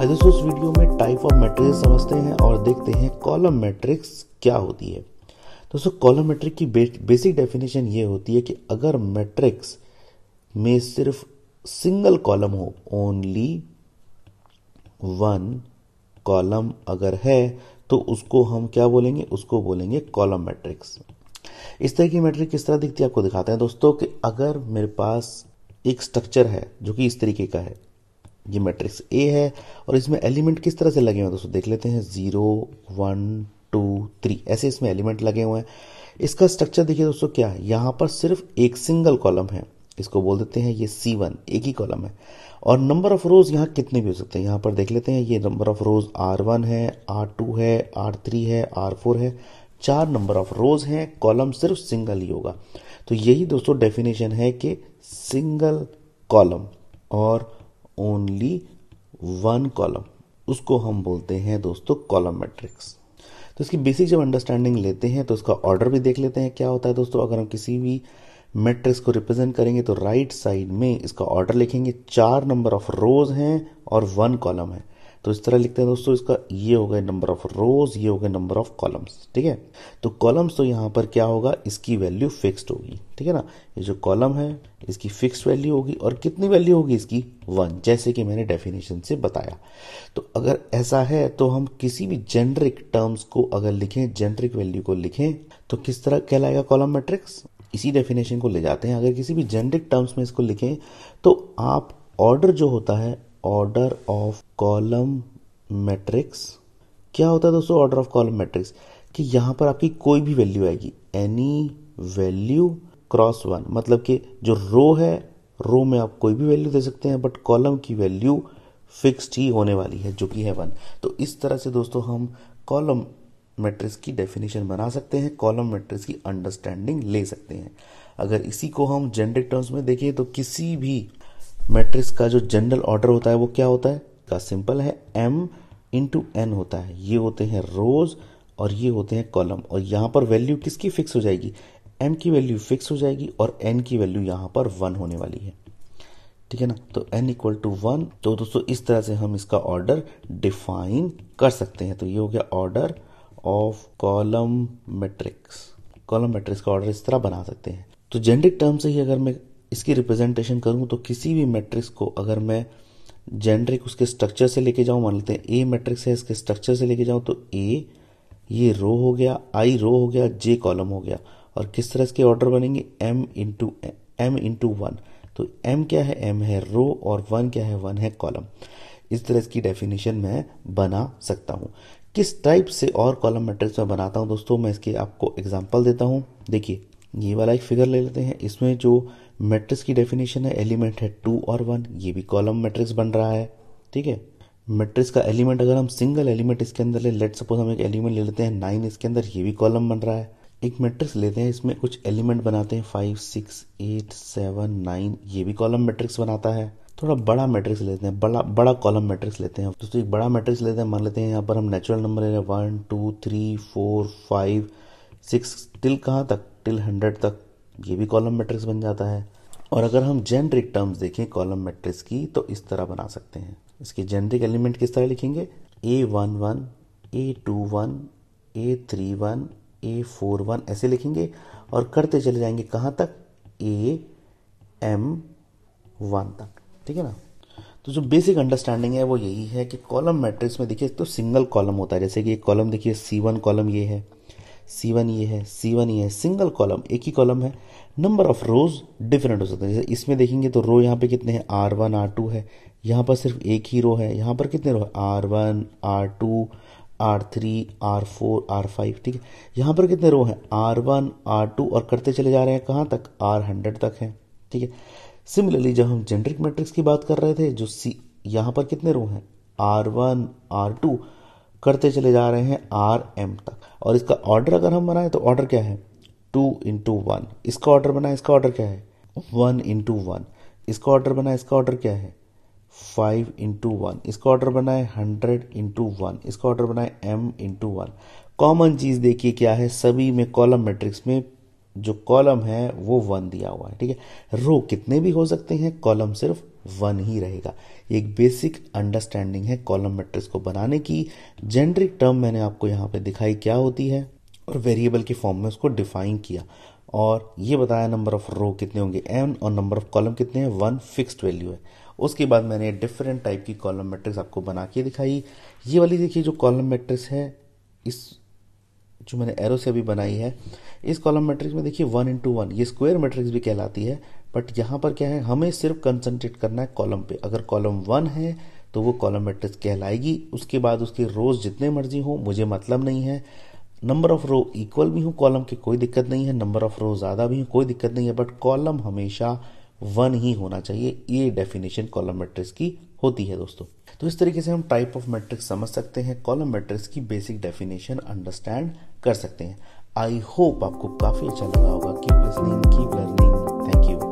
दोस्तों इस वीडियो में टाइप ऑफ़ मैट्रिक्स समझते हैं और देखते हैं कॉलम मैट्रिक्स क्या होती है दोस्तों कॉलम मैट्रिक की बेसिक डेफिनेशन ये होती है कि अगर मैट्रिक्स में सिर्फ़ सिंगल कॉलम हो ओनली वन कॉलम अगर है तो उसको हम क्या बोलेंगे? उसको बोलेंगे कॉलम मैट्रिक्स इस तरह की मैट्रिक किस तरह दिखती है आपको दिखाते हैं दोस्तों कि अगर मेरे पास एक स्ट्रक्चर है जो कि इस तरीके का है ये मैट्रिक्स ए है और इसमें एलिमेंट किस तरह से लगे हुए हैं दोस्तों? देख लेते हैं। ज़ीरो वन टू थ्री ऐसे इसमें एलिमेंट लगे हुए हैं। इसका स्ट्रक्चर देखिए दोस्तों क्या है? यहाँ पर सिर्फ़ एक सिंगल कॉलम है। इसको बोल देते हैं ये सी वन एक ही कॉलम है। और नंबर ऑफ़ रोज यहाँ कितने भी हो सकते हैं। यहाँ पर देख लेते हैं ये number of rows R one है आर टू है आर थ्री है आर फोर है। चार नंबर ऑफ़ रोज हैं कॉलम सिर्फ़ सिंगल ही होगा। तो यही दोस्तों डेफिनेशन है कि सिंगल कॉलम और ओनली वन कॉलम उसको हम बोलते हैं दोस्तों कॉलम मैट्रिक्स तो इसकी बेसिक जब अंडरस्टैंडिंग लेते हैं तो उसका ऑर्डर भी देख लेते हैं क्या होता है दोस्तों। अगर हम किसी भी मैट्रिक्स को रिप्रेजेंट करेंगे तो राइट right साइड में इसका ऑर्डर लिखेंगे। चार नंबर ऑफ़ रोज हैं और वन कॉलम है। तो इस तरह लिखते हैं दोस्तों, इसका ये हो गया नंबर ऑफ़ रोज ये हो गया नंबर ऑफ़ कॉलम्स ठीक है? तो कॉलम्स तो यहाँ पर क्या होगा? इसकी वैल्यू फिक्स्ड होगी, ठीक है ना? ये जो कॉलम है, इसकी फिक्स वैल्यू होगी और कितनी वैल्यू होगी इसकी? वन जैसे कि मैंने डेफिनेशन से बताया। तो अगर ऐसा है तो हम किसी भी जेनरिक टर्म्स को अगर लिखें जेनरिक वैल्यू को लिखें तो किस तरह कहलाएगा कॉलम मैट्रिक्स इसी डेफिनेशन को ले जाते हैं। अगर किसी भी जेनरिक टर्म्स में इसको लिखें तो आप ऑर्डर जो होता है ऑर्डर ऑफ़ कॉलम मैट्रिक्स क्या होता है दोस्तों ऑर्डर ऑफ़ कॉलम मैट्रिक्स कि यहाँ पर आपकी कोई भी वैल्यू आएगी। एनी वैल्यू क्रॉस वन मतलब कि जो रो है रो में आप कोई भी वैल्यू दे सकते हैं बट कॉलम की वैल्यू फिक्स्ड ही होने वाली है, जो कि है वन तो इस तरह से दोस्तों हम कॉलम मैट्रिक्स की डेफिनेशन बना सकते हैं कॉलम मैट्रिक्स की अंडरस्टैंडिंग ले सकते हैं। अगर इसी को हम जेनरिक टर्म्स में देखें तो किसी भी मैट्रिक्स का जो जनरल ऑर्डर होता है वो क्या होता है? का सिंपल है एम इंटू एन होता है। ये होते हैं रोज और ये होते हैं कॉलम और यहाँ पर वैल्यू किसकी फिक्स हो जाएगी? एम की वैल्यू फिक्स हो जाएगी और एन की वैल्यू यहाँ पर वन होने वाली है। ठीक है ना? तो एन इक्वल टू वन तो दोस्तों, इस तरह से हम इसका ऑर्डर डिफाइन कर सकते हैं। तो ये हो गया order of column matrix column matrix का ऑर्डर इस तरह बना सकते हैं। तो जेनरिक टर्म से ही अगर मैं इसकी रिप्रेजेंटेशन करूँ तो किसी भी मैट्रिक्स को अगर मैं जेनरिक उसके स्ट्रक्चर से लेके जाऊँ, मान लेते हैं ए मैट्रिक्स है, इसके स्ट्रक्चर से लेके जाऊँ तो ए ये रो हो गया आई रो हो गया जे कॉलम हो गया। और किस तरह इसके ऑर्डर बनेंगे? M into M into one तो एम क्या है? एम है रो और वन क्या है? वन है कॉलम इस तरह इसकी डेफिनेशन मैं बना सकता हूँ। किस टाइप से और कॉलम मैट्रिक्स में बनाता हूँ? दोस्तों, मैं इसके आपको एग्जांपल देता हूँ। देखिए ये वाला एक फिगर ले लेते हैं। इसमें जो मैट्रिक्स की डेफिनेशन है एलिमेंट है टू और वन ये भी कॉलम मैट्रिक्स बन रहा है, ठीक है? मैट्रिक्स का एलिमेंट अगर हम सिंगल एलिमेंट इसके अंदर ले लेट सपोज़ हम एक एलिमेंट ले लेते हैं नाइन इसके अंदर, ये भी कॉलम बन रहा है। एक मैट्रिक्स लेते हैं, इसमें कुछ एलिमेंट बनाते हैं five six eight seven nine ये भी कॉलम मैट्रिक्स बनाता है। थोड़ा बड़ा मैट्रिक्स लेते हैं, बड़ा बड़ा कॉलम मैट्रिक्स लेते हैं। दोस्तों, एक बड़ा मैट्रिक्स लेते हैं, मान लेते हैं, यहाँ पर हम नेचुरल नंबर ले रहे हैं one two three four five six till कहाँ तक? टिल हंड्रेड तक। ये भी कॉलम मैट्रिक्स बन जाता है। और अगर हम जेनरिक टर्म्स देखें कॉलम मैट्रिक्स की तो इस तरह बना सकते हैं। इसके जेनरिक एलिमेंट किस तरह लिखेंगे? A one one A two one A three one A four one ऐसे लिखेंगे। और करते चले जाएँगे कहाँ तक? ए एम वन तक। ठीक है ना? तो जो बेसिक अंडरस्टैंडिंग है, वो यही है कि कॉलम मैट्रिक्स में देखिए तो सिंगल कॉलम होता है। जैसे कि एक कॉलम देखिए सी वन कॉलम ये है। सी वन ये है सी वन ये है सिंगल कॉलम एक ही कॉलम है नंबर ऑफ़ रोज डिफरेंट हो सकते हैं। जैसे इसमें देखेंगे तो रो यहाँ पे कितने हैं? आर वन आर टू है। यहाँ पर सिर्फ़ एक ही रो है। यहाँ पर कितने रो है? R one R two R three R four R five ठीक है? यहाँ पर कितने रो हैं? आर वन आर टू और करते चले जा रहे हैं कहाँ तक? आर हंड्रेड तक है, ठीक है? सिमिलरली जब हम जेनरिक मैट्रिक्स की बात कर रहे थे, जो सी यहाँ पर कितने रो हैं? आर वन आर टू करते चले जा रहे हैं आर एम तक। और इसका ऑर्डर अगर हम बनाएँ तो ऑर्डर क्या है? टू इंटू वन इसका ऑर्डर बनाए, इसका ऑर्डर क्या है? वन इंटू वन इसका ऑर्डर बनाए, इसका ऑर्डर क्या है? फाइव इंटू वन इसका ऑर्डर बनाए हंड्रेड इंटू वन इसका ऑर्डर बनाए एम इंटू वन कॉमन चीज़ देखिए क्या है, सभी में कॉलम मैट्रिक्स में जो कॉलम है, वो वन दिया हुआ है, ठीक है? रो कितने भी हो सकते हैं, कॉलम सिर्फ़ वन ही रहेगा। एक बेसिक अंडरस्टैंडिंग है कॉलम मैट्रिक्स को बनाने की। जेनरिक टर्म मैंने आपको यहाँ पे दिखाई क्या होती है, और वेरिएबल के फॉर्म में उसको डिफाइन किया। और ये बताया नंबर ऑफ़ रो कितने होंगे एन और नंबर ऑफ़ कॉलम कितने हैं वन फिक्स्ड वैल्यू है। उसके बाद मैंने डिफरेंट टाइप की कॉलम मैट्रिक्स आपको बना के दिखाई। ये वाली देखिए जो कॉलम मैट्रिक्स है, इस जो मैंने एरो से अभी बनाई है, इस कॉलम मैट्रिक्स में देखिए वन इंटू वन ये स्क्वायर मैट्रिक्स भी कहलाती है बट यहाँ पर क्या है, हमें सिर्फ़ कंसंट्रेट करना है कॉलम पे। अगर कॉलम वन है तो वो कॉलम मैट्रिक्स कहलाएगी। उसके बाद उसके रोज जितने मर्ज़ी हो, मुझे मतलब नहीं है। नंबर ऑफ़ रो इक्वल भी हो कॉलम की, कोई दिक्कत नहीं है। नंबर ऑफ़ रो ज़्यादा भी हो, कोई दिक्कत नहीं है बट कॉलम हमेशा वन ही होना चाहिए। ये डेफिनेशन कॉलम मैट्रिक्स की होती है दोस्तों। तो इस तरीके से हम टाइप ऑफ़ मैट्रिक्स समझ सकते हैं कॉलम मैट्रिक्स की बेसिक डेफिनेशन अंडरस्टैंड कर सकते हैं। आई होप आपको काफ़ी अच्छा लगा होगा। Keep listening keep learning